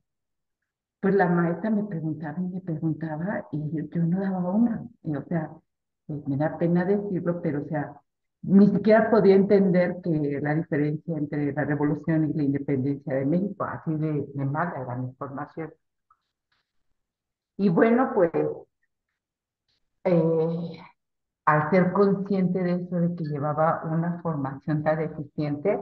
pues la maestra me preguntaba y me preguntaba y yo, no daba una. o sea, pues me da pena decirlo, pero o sea, ni siquiera podía entender que la diferencia entre la revolución y la independencia de México, así de, de mala era mi formación. Y bueno, pues eh, al ser consciente de eso, de que llevaba una formación tan deficiente,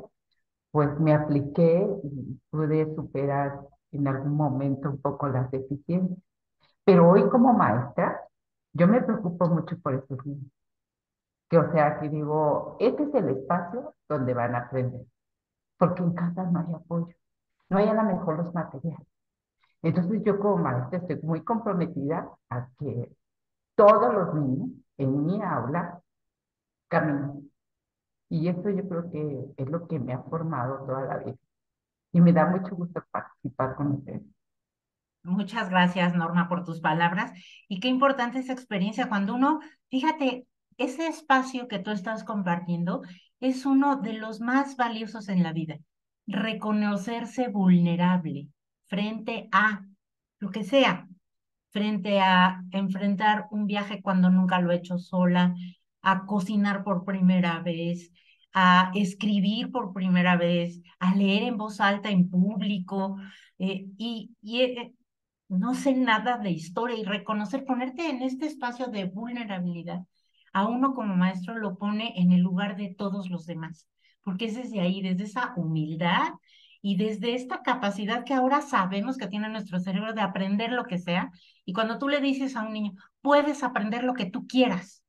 pues me apliqué y pude superar en algún momento un poco las deficiencias. Pero hoy como maestra, yo me preocupo mucho por esos niños. Que o sea, que digo, este es el espacio donde van a aprender, porque en casa no hay apoyo, no hay a lo mejor los materiales. Entonces yo como maestra estoy muy comprometida a que todos los niños en mi aula caminen. Y eso yo creo que es lo que me ha formado toda la vida. Y me da mucho gusto participar con ustedes. Muchas gracias, Norma, por tus palabras. Y qué importante esa experiencia cuando uno, fíjate, ese espacio que tú estás compartiendo es uno de los más valiosos en la vida. Reconocerse vulnerable frente a lo que sea, frente a enfrentar un viaje cuando nunca lo he hecho sola, a cocinar por primera vez, a escribir por primera vez, a leer en voz alta en público, eh, y, eh, no sé nada de historia y reconocer, ponerte en este espacio de vulnerabilidad, a uno como maestro lo pone en el lugar de todos los demás, porque es desde ahí, desde esa humildad y desde esta capacidad que ahora sabemos que tiene nuestro cerebro de aprender lo que sea, y cuando tú le dices a un niño, puedes aprender lo que tú quieras,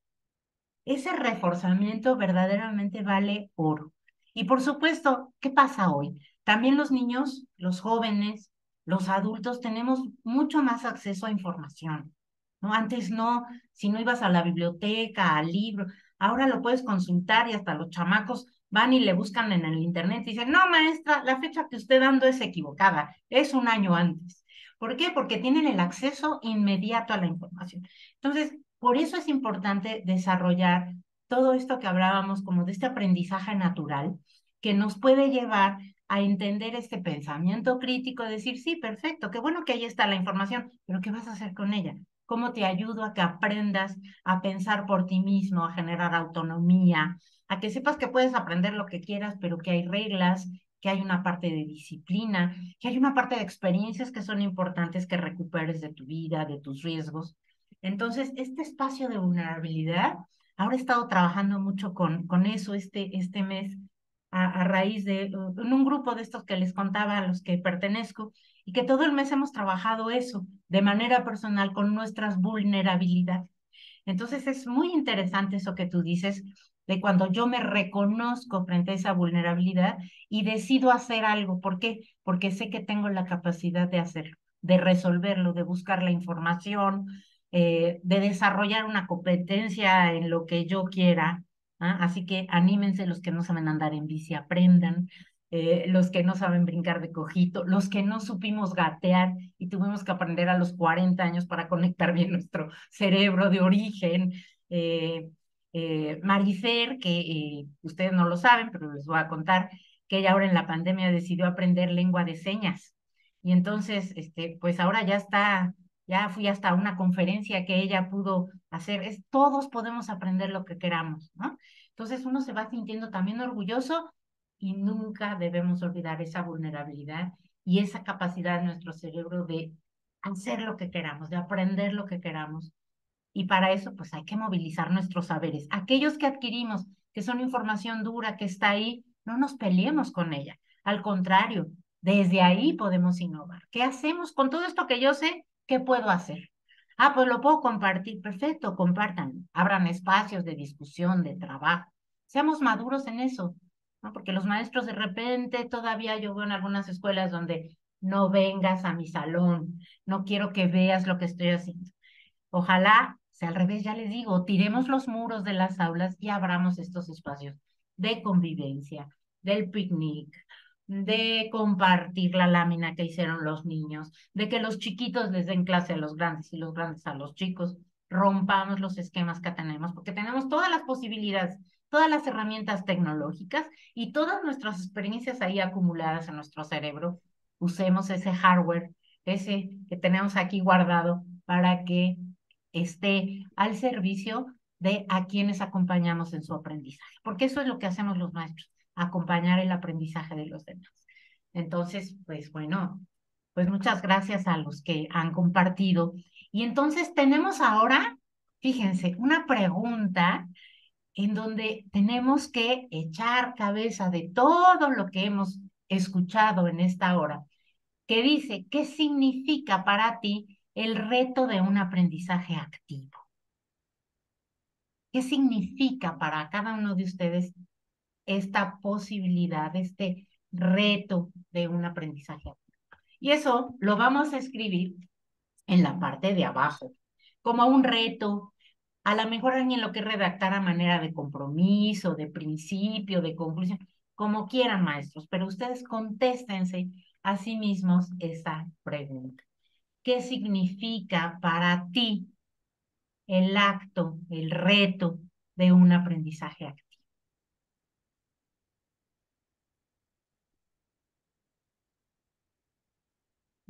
ese reforzamiento verdaderamente vale oro. Y por supuesto, ¿qué pasa hoy? También los niños, los jóvenes, los adultos tenemos mucho más acceso a información. ¿no? Antes no, si no ibas a la biblioteca, al libro, ahora lo puedes consultar y hasta los chamacos van y le buscan en el internet y dicen, no, maestra, la fecha que usted dando es equivocada, es un año antes. ¿Por qué? Porque tienen el acceso inmediato a la información. Entonces, por eso es importante desarrollar todo esto que hablábamos como de este aprendizaje natural que nos puede llevar a entender este pensamiento crítico, decir, sí, perfecto, qué bueno que ahí está la información, pero ¿qué vas a hacer con ella? ¿Cómo te ayudo a que aprendas a pensar por ti mismo, a generar autonomía, a que sepas que puedes aprender lo que quieras, pero que hay reglas, que hay una parte de disciplina, que hay una parte de experiencias que son importantes que recuperes de tu vida, de tus riesgos. Entonces, este espacio de vulnerabilidad, ahora he estado trabajando mucho con, con eso este, este mes, a, raíz de en un grupo de estos que les contaba a los que pertenezco, y que todo el mes hemos trabajado eso de manera personal con nuestras vulnerabilidades. Entonces, es muy interesante eso que tú dices, de cuando yo me reconozco frente a esa vulnerabilidad y decido hacer algo. ¿Por qué? Porque sé que tengo la capacidad de hacerlo, de resolverlo, de buscar la información, eh, de desarrollar una competencia en lo que yo quiera. ¿ah? Así que anímense los que no saben andar en bici, aprendan. Eh, los que no saben brincar de cojito, los que no supimos gatear y tuvimos que aprender a los 40 años para conectar bien nuestro cerebro de origen. Eh, eh, que eh, ustedes no lo saben, pero les voy a contar, que ella ahora en la pandemia decidió aprender lengua de señas. Y entonces, este, pues ahora ya está, ya fui hasta una conferencia que ella pudo hacer. Es, todos podemos aprender lo que queramos, ¿no? Entonces uno se va sintiendo también orgulloso y nunca debemos olvidar esa vulnerabilidad y esa capacidad de nuestro cerebro de hacer lo que queramos, de aprender lo que queramos y para eso, pues hay que movilizar nuestros saberes. Aquellos que adquirimos, que son información dura, que está ahí, no nos peleemos con ella. Al contrario, desde ahí podemos innovar. ¿Qué hacemos con todo esto que yo sé? ¿Qué puedo hacer? Ah, pues lo puedo compartir. Perfecto, compartan. Abran espacios de discusión, de trabajo. Seamos maduros en eso, ¿no? Porque los maestros de repente todavía yo veo en algunas escuelas donde no vengas a mi salón, no quiero que veas lo que estoy haciendo. Ojalá al revés, ya les digo, tiremos los muros de las aulas y abramos estos espacios de convivencia, del picnic, de compartir la lámina que hicieron los niños, de que los chiquitos les den clase a los grandes y los grandes a los chicos. rompamos los esquemas que tenemos, porque tenemos todas las posibilidades, todas las herramientas tecnológicas y todas nuestras experiencias ahí acumuladas en nuestro cerebro. Usemos ese hardware, ese que tenemos aquí guardado para que esté al servicio de a quienes acompañamos en su aprendizaje, porque eso es lo que hacemos los maestros, acompañar el aprendizaje de los demás. Entonces, pues bueno, pues muchas gracias a los que han compartido. Y entonces tenemos ahora, fíjense, una pregunta en donde tenemos que echar cabeza de todo lo que hemos escuchado en esta hora, que dice, ¿qué significa para ti el reto de un aprendizaje activo? ¿Qué significa para cada uno de ustedes esta posibilidad, este reto de un aprendizaje? Y eso lo vamos a escribir en la parte de abajo, como un reto. A lo mejor alguien lo que redactar a manera de compromiso, de principio, de conclusión, como quieran, maestros, pero ustedes contéstense a sí mismos esa pregunta. ¿Qué significa para ti el acto, el reto de un aprendizaje activo.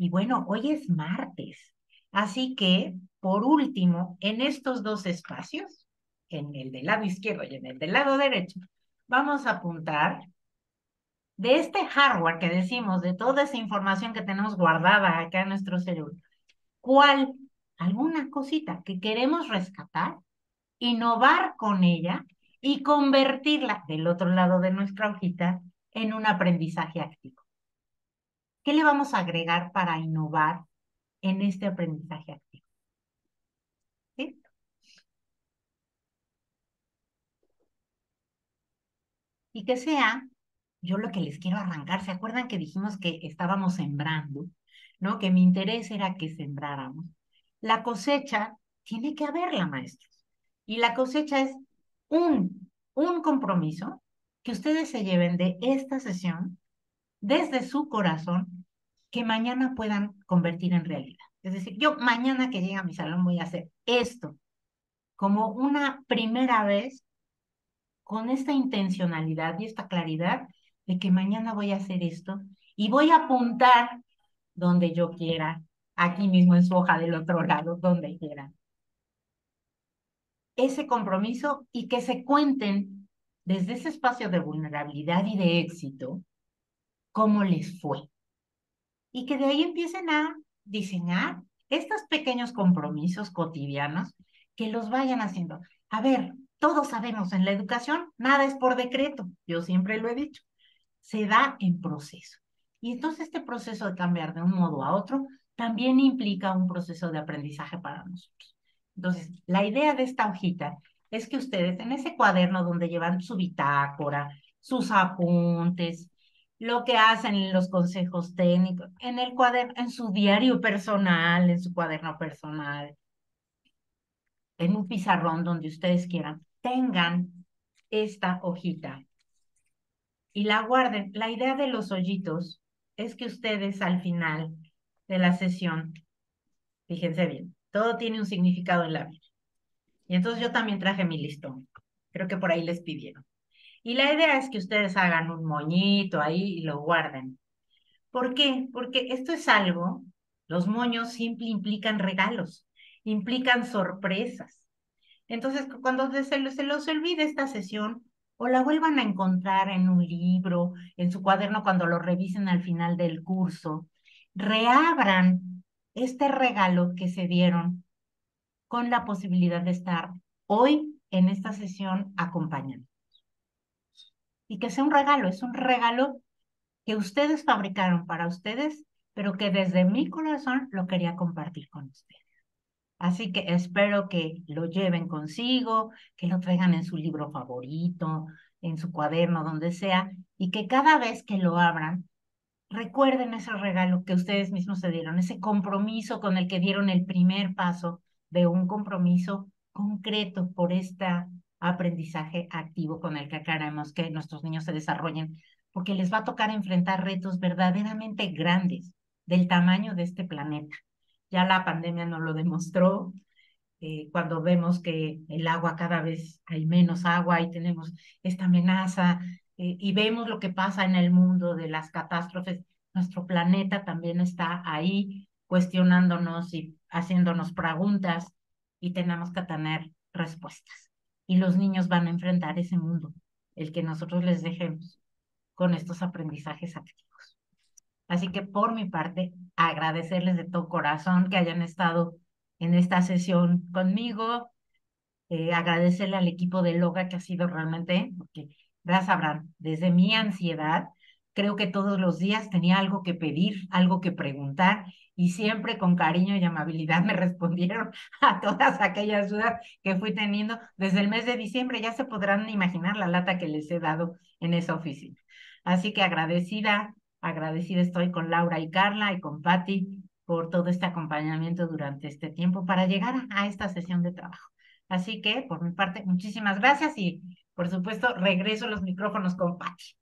Y bueno, hoy es martes, así que por último, en estos dos espacios, en el del lado izquierdo y en el del lado derecho, vamos a apuntar de este hardware que decimos, de toda esa información que tenemos guardada acá en nuestro cerebro, ¿cuál alguna cosita que queremos rescatar, innovar con ella y convertirla del otro lado de nuestra hojita en un aprendizaje activo. ¿Qué le vamos a agregar para innovar en este aprendizaje activo? ¿Sí? Y que sea, yo lo que les quiero arrancar, ¿se acuerdan que dijimos que estábamos sembrando? ¿No? Que mi interés era que sembráramos la cosecha tiene que haberla, maestros. Y la cosecha es un, un compromiso que ustedes se lleven de esta sesión desde su corazón que mañana puedan convertir en realidad. Es decir, yo mañana que llegue a mi salón voy a hacer esto como una primera vez con esta intencionalidad y esta claridad de que mañana voy a hacer esto y voy a apuntar donde yo quiera, aquí mismo en su hoja del otro lado, donde quieran. Ese compromiso y que se cuenten desde ese espacio de vulnerabilidad y de éxito cómo les fue. Y que de ahí empiecen a diseñar estos pequeños compromisos cotidianos que los vayan haciendo. A ver, todos sabemos, en la educación nada es por decreto, yo siempre lo he dicho, se da en proceso. Y entonces este proceso de cambiar de un modo a otro también implica un proceso de aprendizaje para nosotros. Entonces, la idea de esta hojita es que ustedes en ese cuaderno donde llevan su bitácora, sus apuntes, lo que hacen en los consejos técnicos, en el cuaderno, en su diario personal, en su cuaderno personal, en un pizarrón donde ustedes quieran, tengan esta hojita y la guarden. La idea de los hoyitos es que ustedes al final de la sesión, fíjense bien, todo tiene un significado en la vida. Y entonces yo también traje mi listón. Creo que por ahí les pidieron. Y la idea es que ustedes hagan un moñito ahí y lo guarden. ¿Por qué? Porque esto es algo, los moños siempre implican regalos, implican sorpresas. Entonces, cuando se se los olvide esta sesión, o la vuelvan a encontrar en un libro, en su cuaderno cuando lo revisen al final del curso, reabran este regalo que se dieron con la posibilidad de estar hoy en esta sesión acompañando. Y que sea un regalo, es un regalo que ustedes fabricaron para ustedes, pero que desde mi corazón lo quería compartir con ustedes. Así que espero que lo lleven consigo, que lo traigan en su libro favorito, en su cuaderno, donde sea, y que cada vez que lo abran recuerden ese regalo que ustedes mismos se dieron, ese compromiso con el que dieron el primer paso de un compromiso concreto por este aprendizaje activo con el que queremos que nuestros niños se desarrollen, porque les va a tocar enfrentar retos verdaderamente grandes del tamaño de este planeta. Ya la pandemia nos lo demostró eh, cuando vemos que el agua cada vez hay menos agua y tenemos esta amenaza eh, y vemos lo que pasa en el mundo de las catástrofes, nuestro planeta también está ahí cuestionándonos y haciéndonos preguntas y tenemos que tener respuestas. Y los niños van a enfrentar ese mundo, el que nosotros les dejemos con estos aprendizajes activos. Así que por mi parte, agradecerles de todo corazón que hayan estado en esta sesión conmigo, eh, agradecerle al equipo de Loga que ha sido realmente, porque ya sabrán, desde mi ansiedad, creo que todos los días tenía algo que pedir, algo que preguntar y siempre con cariño y amabilidad me respondieron a todas aquellas dudas que fui teniendo desde el mes de diciembre. Ya se podrán imaginar la lata que les he dado en esa oficina. Así que agradecida, agradecida estoy con Laura y Carla y con Patti por todo este acompañamiento durante este tiempo para llegar a esta sesión de trabajo. Así que, por mi parte, muchísimas gracias y, por supuesto, regreso los micrófonos con Patti.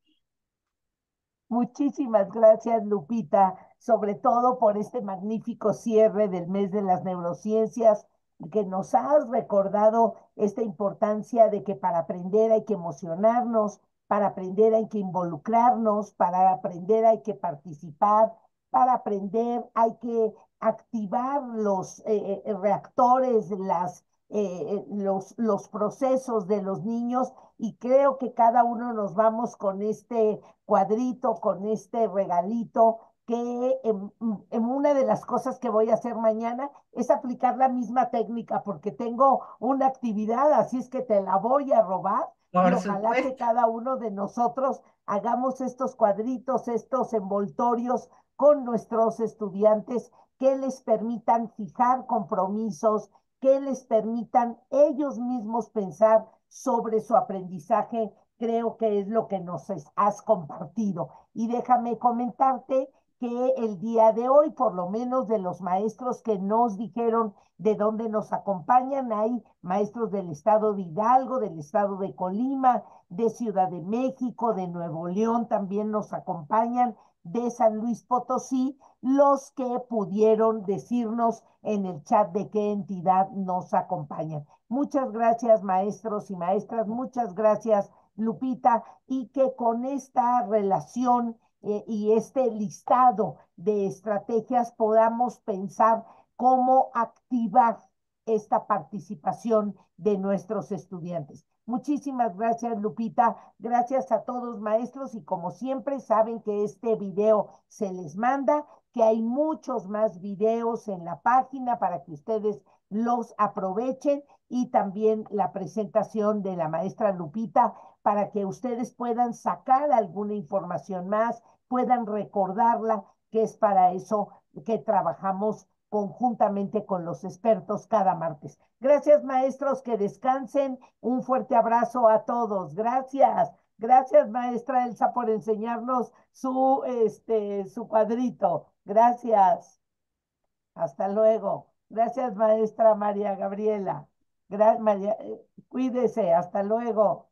Muchísimas gracias, Lupita, sobre todo por este magnífico cierre del mes de las neurociencias, que nos has recordado esta importancia de que para aprender hay que emocionarnos, para aprender hay que involucrarnos, para aprender hay que participar, para aprender hay que activar los eh, eh, reactores, las, eh, los, los procesos de los niños y creo que cada uno nos vamos con este cuadrito, con este regalito que en, en, una de las cosas que voy a hacer mañana es aplicar la misma técnica porque tengo una actividad, así es que te la voy a robar por y ojalá que cada uno de nosotros hagamos estos cuadritos, estos envoltorios con nuestros estudiantes que les permitan fijar compromisos, que les permitan ellos mismos pensar sobre su aprendizaje, creo que es lo que nos has compartido. Y déjame comentarte que el día de hoy, por lo menos de los maestros que nos dijeron de dónde nos acompañan, hay maestros del estado de Hidalgo, del estado de Colima, de Ciudad de México, de Nuevo León, también nos acompañan, de San Luis Potosí, los que pudieron decirnos en el chat de qué entidad nos acompañan. Muchas gracias, maestros y maestras, muchas gracias, Lupita, y que con esta relación eh, y este listado de estrategias podamos pensar cómo activar esta participación de nuestros estudiantes. Muchísimas gracias, Lupita. Gracias a todos, maestros. Y como siempre, saben que este video se les manda, que hay muchos más videos en la página para que ustedes los aprovechen y también la presentación de la maestra Lupita para que ustedes puedan sacar alguna información más, puedan recordarla, que es para eso que trabajamos conjuntamente con los expertos cada martes. Gracias, maestros, que descansen. Un fuerte abrazo a todos. Gracias. Gracias, maestra Elsa, por enseñarnos su, este, su cuadrito. Gracias. Hasta luego. Gracias, maestra María Gabriela. María, eh, cuídese. Hasta luego.